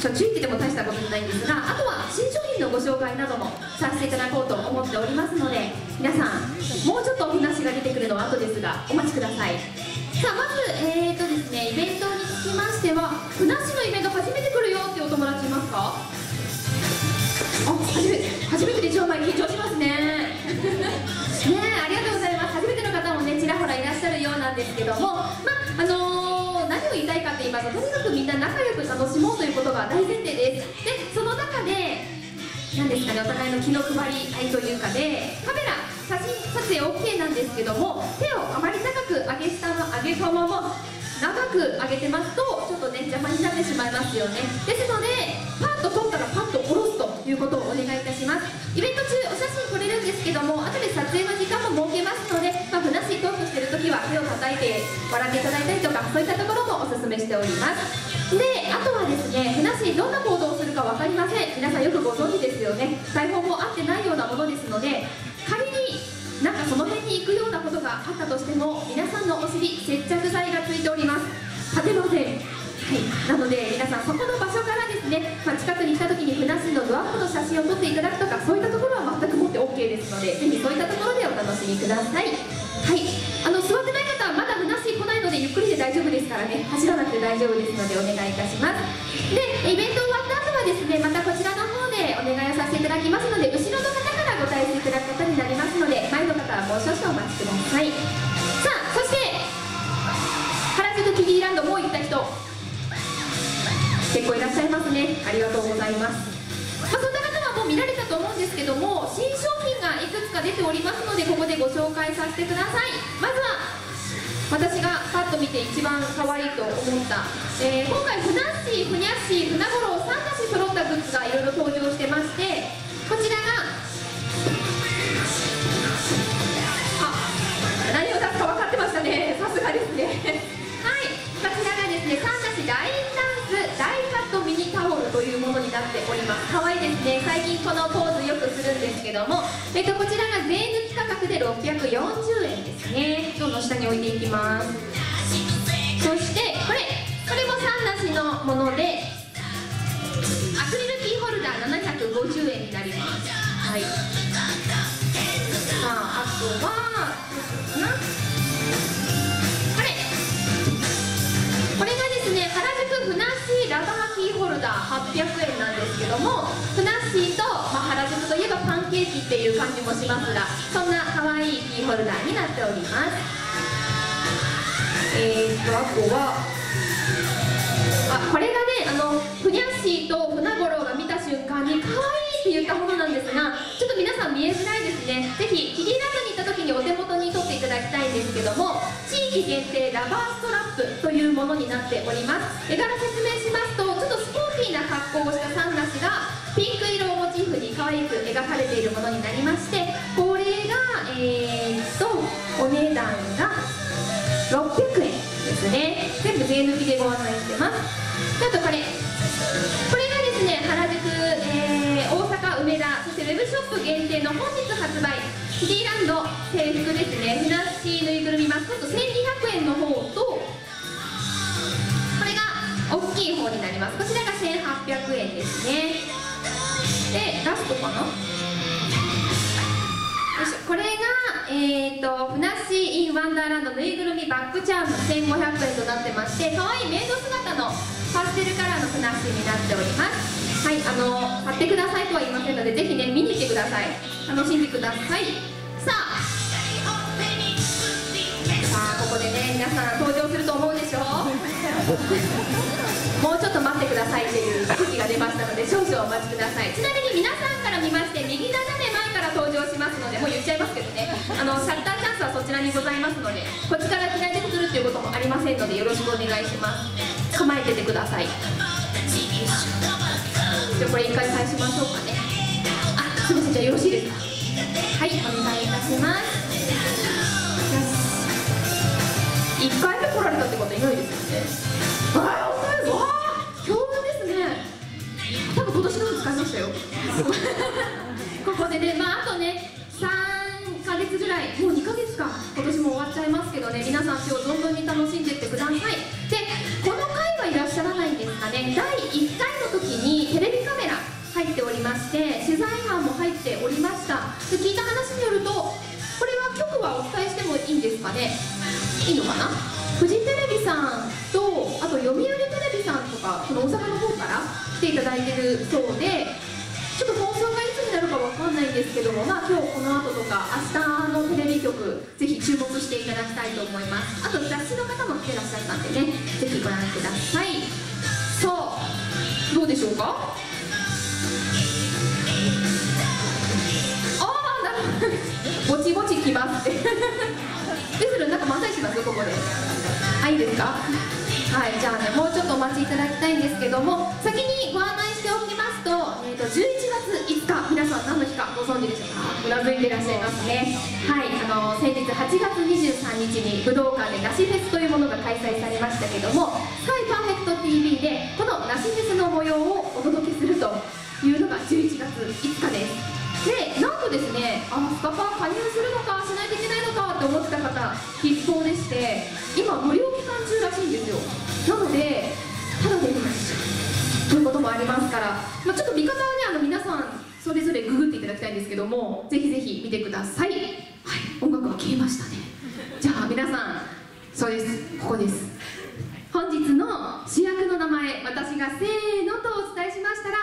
しょっちゅう言ってても大したことじゃないんですがあとは新商品のご紹介などもさせていただこうと思っておりますので皆さんもうちょっとお話が出てくるのは後ですがお待ちください。さあまずえーとですねイベントにつきましてはふなっしのイベント初めて来るよっていうお友達いますか？あ初めて初めてで一番前緊張しますね。ねありがとうございます。初めての方もねちらほらいらっしゃるようなんですけどもまあのー、何を言いたいかって言いますととにかくみんな仲良く楽しもうということが大前提ですでその中で何ですかねお互いの気の配り合いというかでカメラ写真撮影 OK なんですけども手をあまり高く上げ下の上げたまま長く上げてますとちょっとね邪魔になってしまいますよねですのでパッと撮ったらパッと下ろすということをお願いいたします。イベント中お写真撮れるんですけども後で撮影の時間も設けますので、しトークしてる時は手を叩いて笑っていただいたりとかそういったところもお勧めしております。であとはですねふなっしーどんな行動をするか分かりません。皆さんよくご存知ですよね。台本も合ってないようなものですので仮になんかその辺に行くようなことがあったとしても皆さんのお尻接着剤がついております。立てません。はい。なので皆さんそこの場所からですね、まあ、近くに行った時にふなっしーのドアップの写真を撮っていただくとかそういったところは全くもって OK ですのでぜひそういったところでお楽しみください。はい。あの座ってない方はまだふなっしー来ないのでゆっくりで大丈夫ですからね。走らなくて大丈夫ですのでお願いいたします。でイベント終わった後はですねまたこちらの方でお願いをさせていただきますので後ろの方からご退出いただくことになりますので前の方はもう少々お待ちください。さあそして原宿キディランドもう行った人結構いらっしゃいますね。ありがとうございます。まあ、そんなも見られたと思うんですけども新商品がいくつか出ておりますのでここでご紹介させてください。まずは私がパッと見て一番可愛いと思った、えー、今回ふなっしーふにゃっしーふなごろう3菓子揃ったグッズがいろいろ登場してましてこちらえっと、こちらが税抜き価格で640円ですね。今日の下に置いていきます。そしてこれこれも3なしのものでアクリルキーホルダー750円になります。はいっていう感じもしますがそんな可愛いキーホルダーになっております。えーとあとはあこれがねあのふにゃっしーとふなごろうが見た瞬間に可愛いって言ったものなんですがちょっと皆さん見えづらいですね。ぜひキディランドに行った時にお手元に取っていただきたいんですけども地域限定ラバーストラップというものになっております。絵柄説明しますとちょっとスポーティーな格好をしたサン可愛く描かれているものになりましてこれがえー、っとお値段が600円ですね。全部税抜きでご案内してます。あとこれこれがですね原宿、えー、大阪梅田そしてウェブショップ限定の本日発売キディランド制服ですね。ふなっしーぬいぐるみマスコット1200円の方とこれが大きい方になります。こちらが1800円ですね。でラストかな？よしこれが、えーと、ふなっしーインワンダーランドぬいぐるみバックチャーム1500円となってまして可愛いメイド姿のパステルカラーのふなっしーになっております。はいあの買ってくださいとは言いませんのでぜひね見に来てください。楽しんでください。こでね皆さん。登場すると思うでしょ？もうちょっと待ってくださいっていう空気が出ましたので少々お待ちください。ちなみに皆さんから見まして右斜め前から登場しますのでもう言っちゃいますけどね。あのシャッターチャンスはそちらにございますのでこっちから左出てくるっていうこともありませんのでよろしくお願いします。構えててください。じゃあこれ一回返しましょうかね。あすみません。じゃあよろしいですか？はいお願いいたします。1回目来られたってこといないですよね。わあ本当ですわあ強運ですね。多分今年の分使いましたよ。ここでねまああとね3ヶ月ぐらい。もう2ヶ月か。今年も終わっちゃいますけどね。皆さん今日存分に楽しんでってください。でこの回はいらっしゃらないんですかね。第1回の時にテレビカメラ入っておりまして取材班も入っておりました。で聞いた話によると局はお伝えしてもいいんですかね？いいのかな？フジテレビさんとあと読売テレビさんとかこの大阪の方から来ていただいてるそうでちょっと放送がいつになるかわかんないんですけども、まあ、今日この後とか明日のテレビ局ぜひ注目していただきたいと思います。あと雑誌の方も来てらっしゃったんでねぜひご覧ください。さあどうでしょうか？ますここで？あいいですかはいじゃあねもうちょっとお待ちいただきたいんですけども先にご案内しておきますと,、えーと、11月5日皆さん何の日かご存知でしょうか？うなずいていらっしゃいますね。はいあの先日8月23日に武道館で梨フェスというものが開催されましたけども「スカイパーフェクト TV」でこの梨フェスの模様をお届けするというのが11月5日ですでなんとですねあスカパー加入するのかしないといけないのかって思ってた方必報でして今無料期間中らしいんですよ。なのでただで見ますということもありますから、まあ、ちょっと見方はねあの皆さんそれぞれググっていただきたいんですけどもぜひぜひ見てください。はい音楽は消えましたね。じゃあ皆さんそうです。ここです。本日の主役の名前私がせーのとお伝えしましたら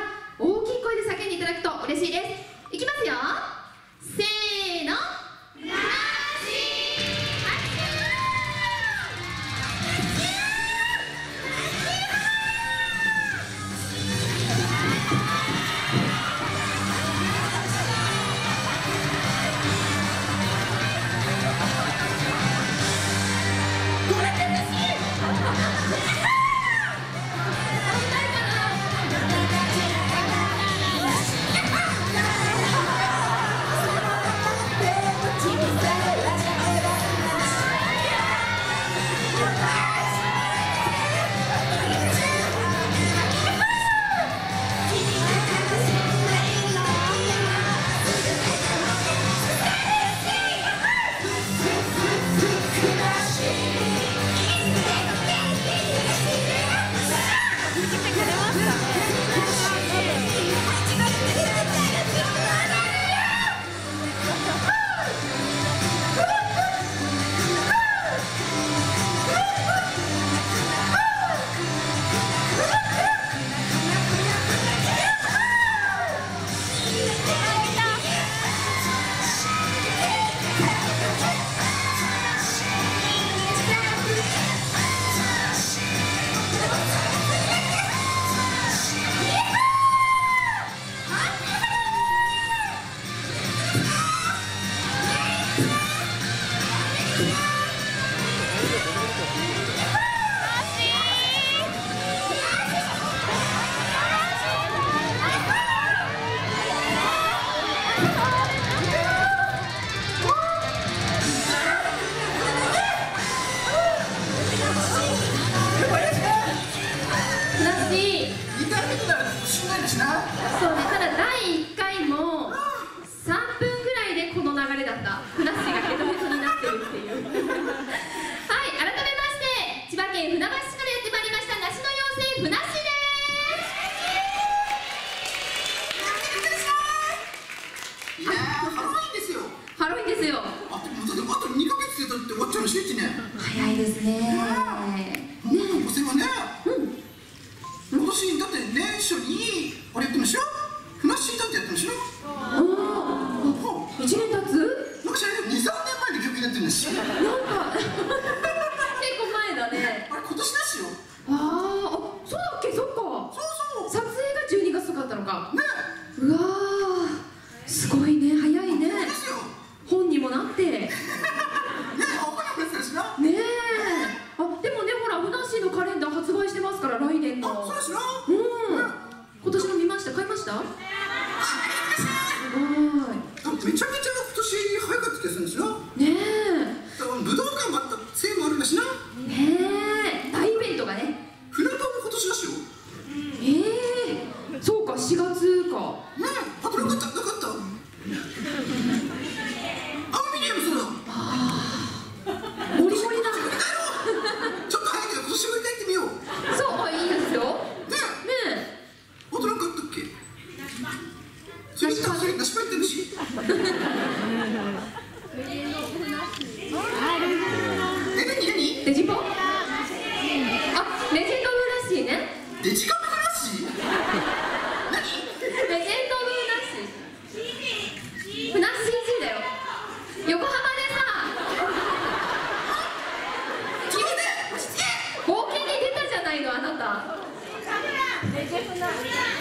different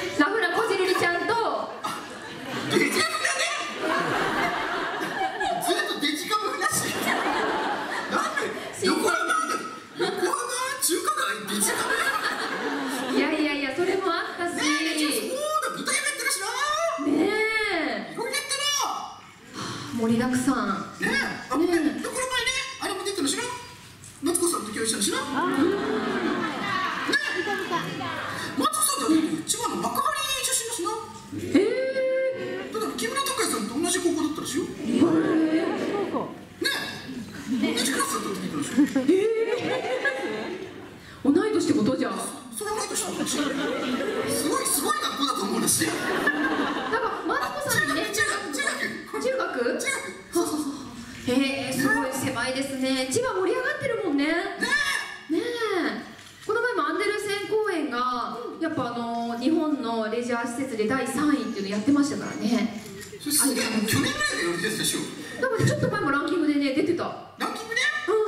やっぱあの日本のレジャー施設で第3位っていうのやってましたからね。それすげえ去年ぐらいのやりですでしょだからちょっと前もランキングでね出てた。ランキングね？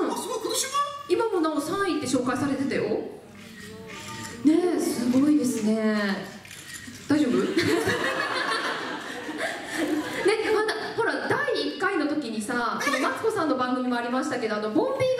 うん。あすごい今年も？今もなお3位って紹介されてたよ。ねえすごいですね。大丈夫？ねまだほら第1回の時にさマツコさんの番組もありましたけどあのボンビー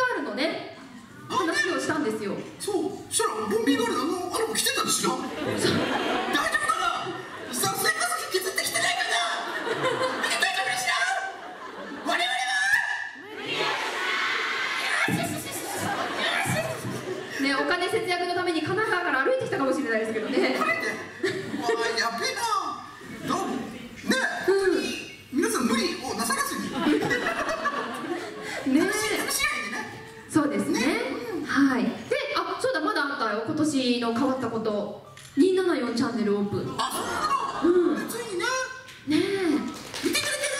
チャンネルオープン。あそうなの、うん、ついにね。ねえ。見てくれてる。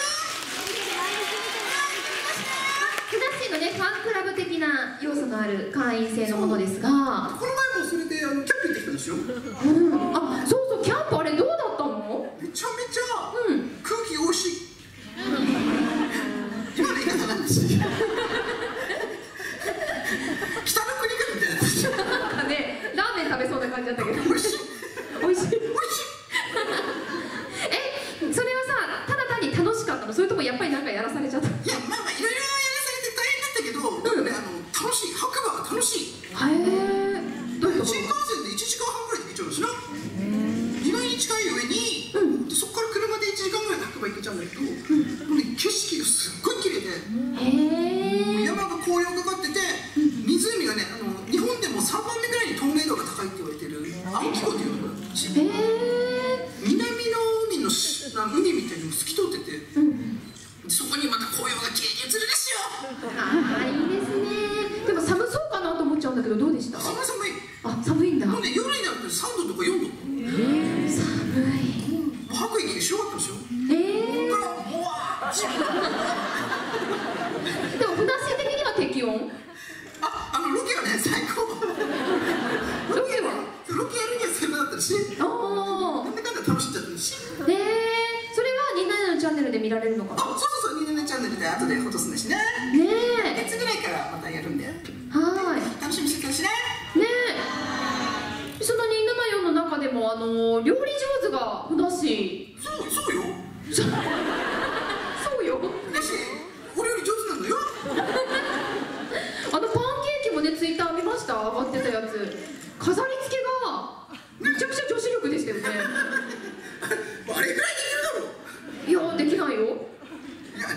ふなっしーのねファンクラブ的な要素のある。会員制のものですがこの前もそれでキャンプ行ってきたんですよ、うん、あ透き通ってて、そこにまた紅葉が綺麗に映るですよ。ああいいですね。でも寒そうかなと思っちゃうんだけどどうでした？寒い寒いあ寒いんだ。もうね夜になると三度とか四度寒い。吐く息にしよかったですよ。ええー、ここからもわー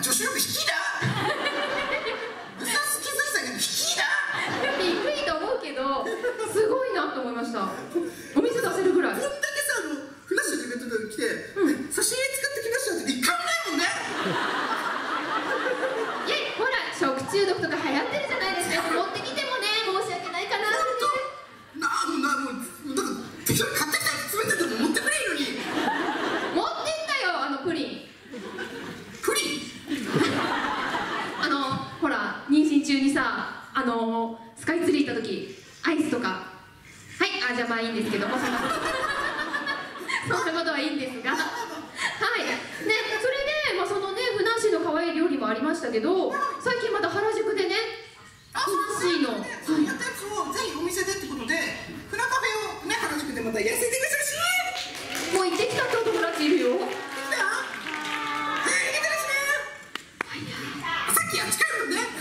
女子力引きだ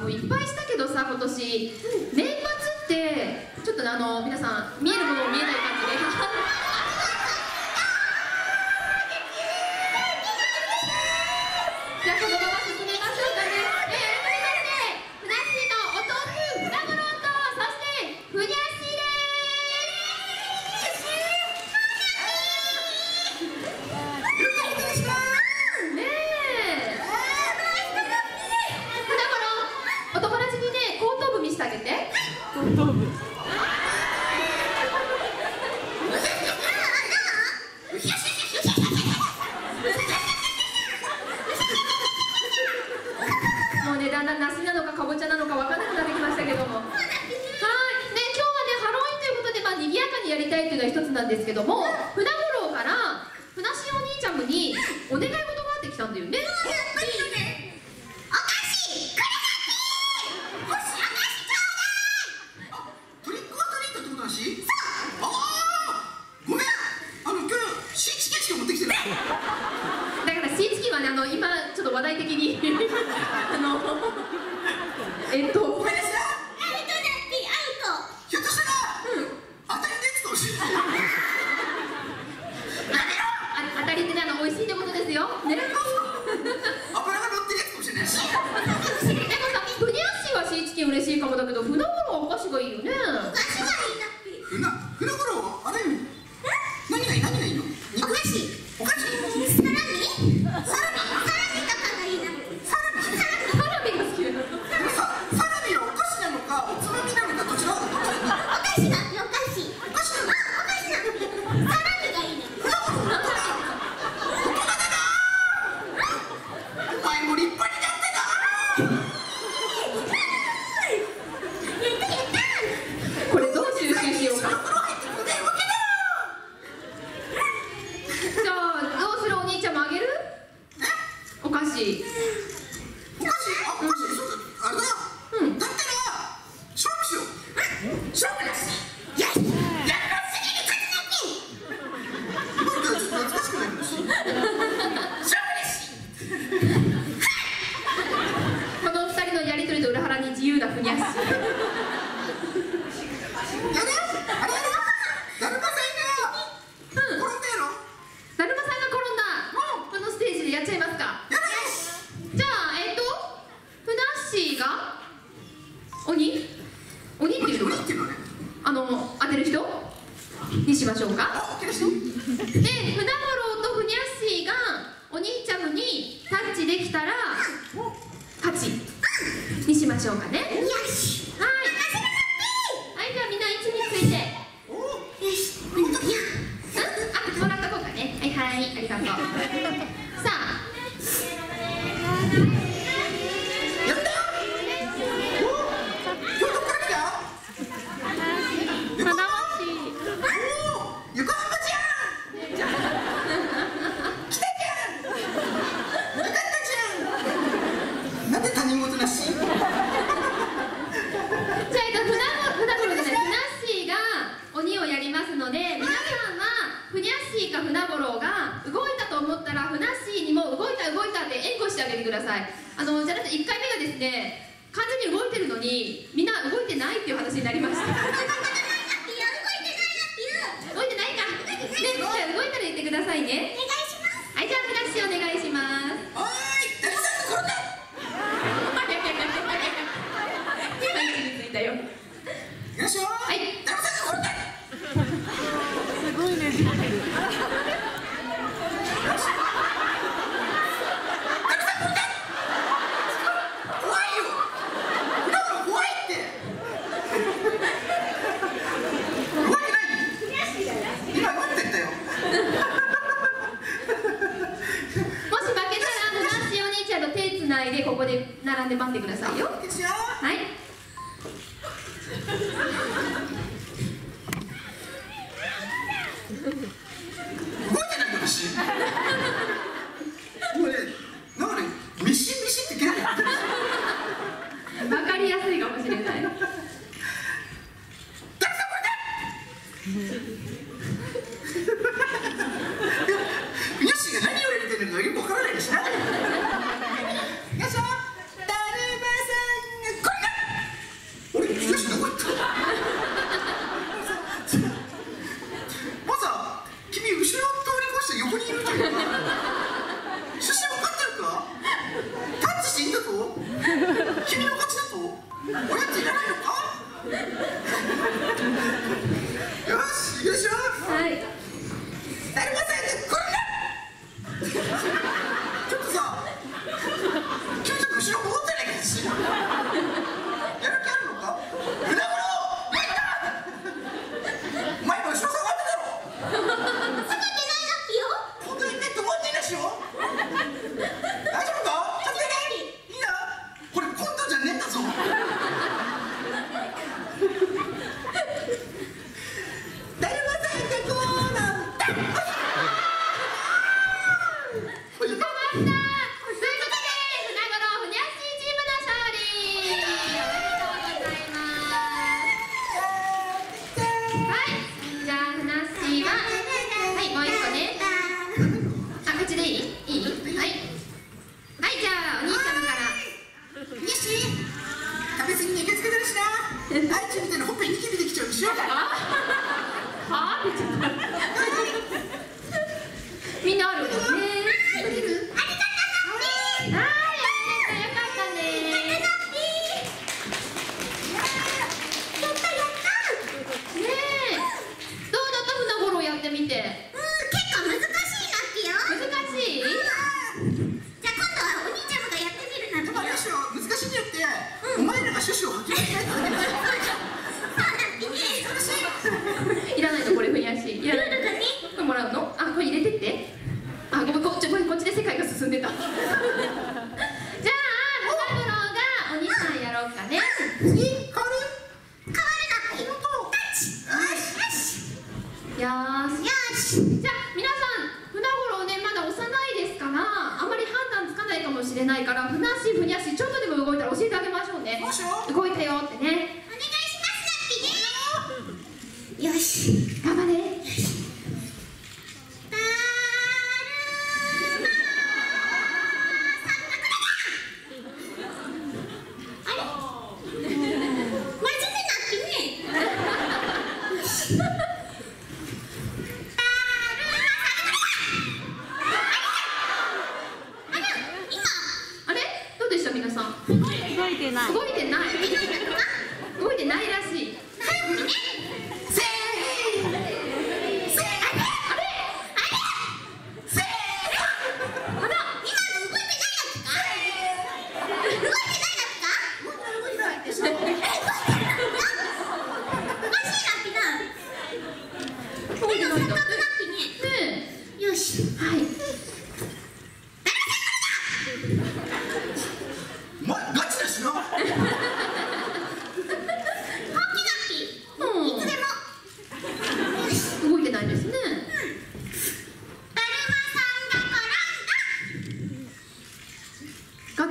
もういっぱいしたけどさ今年。年末ってちょっとあの皆さん見えるものも見えないかはいありがとう。さあ君の勝ちだぞ。おやつないのなみたいなほっぺできちゃうでしょ。は？あみんなある？よねよし頑張れ。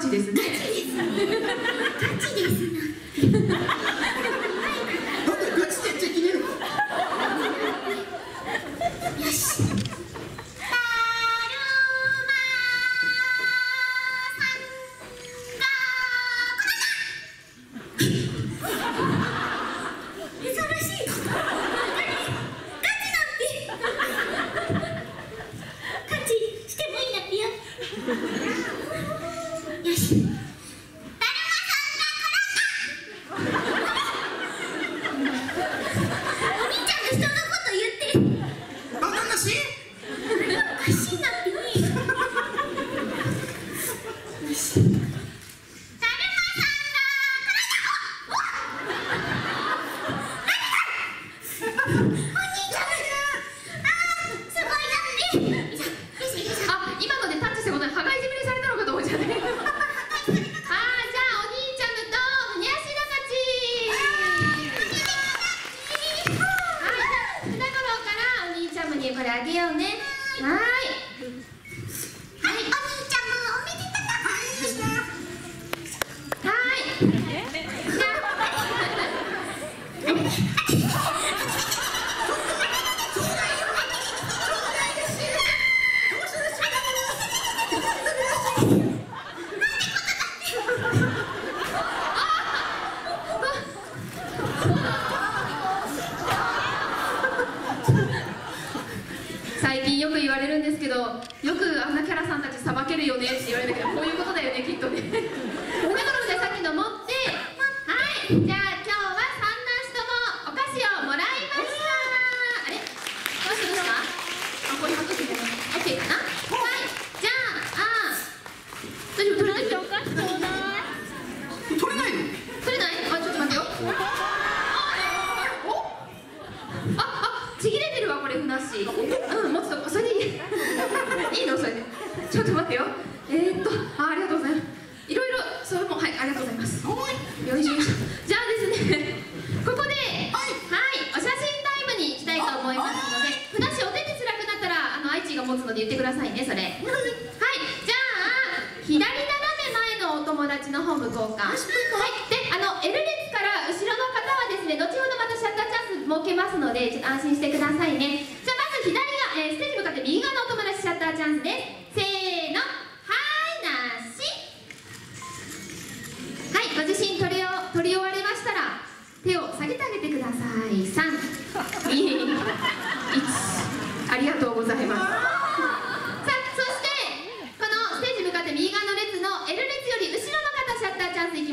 チですね。ガチですな。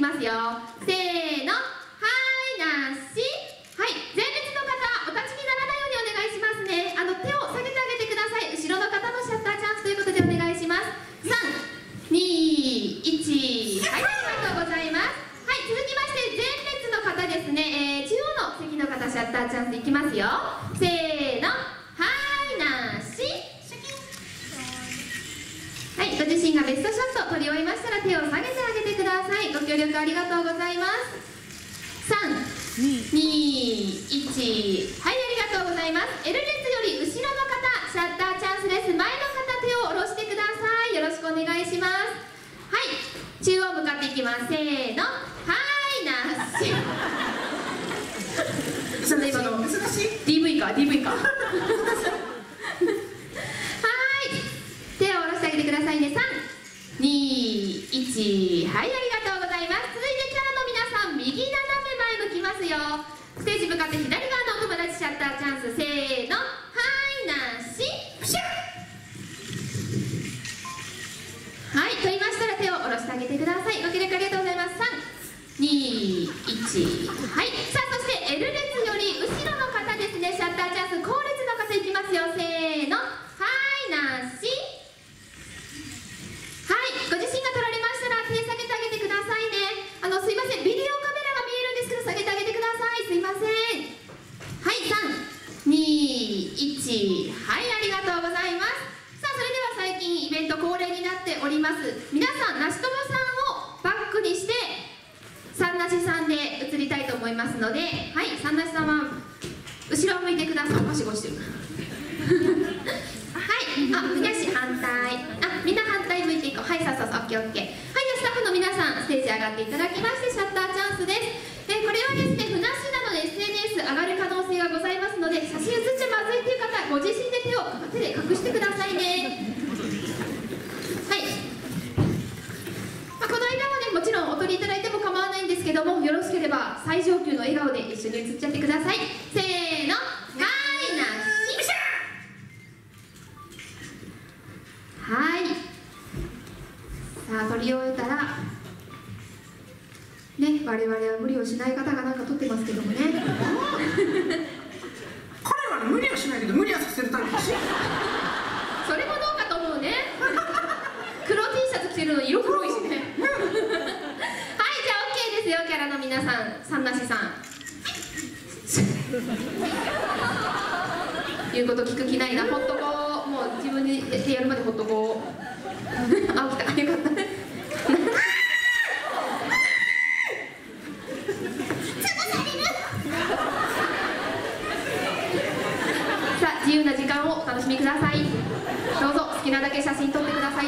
ますよ。せーステージ向かって左側の友達シャッターチャンスせーのはいなしプシュはい取りましたら手を下ろしてあげてください。ご協力ありがとうございます。321はい。さあそして L 列より後ろの自由な時間をお楽しみください。どうぞ好きなだけ写真撮ってください。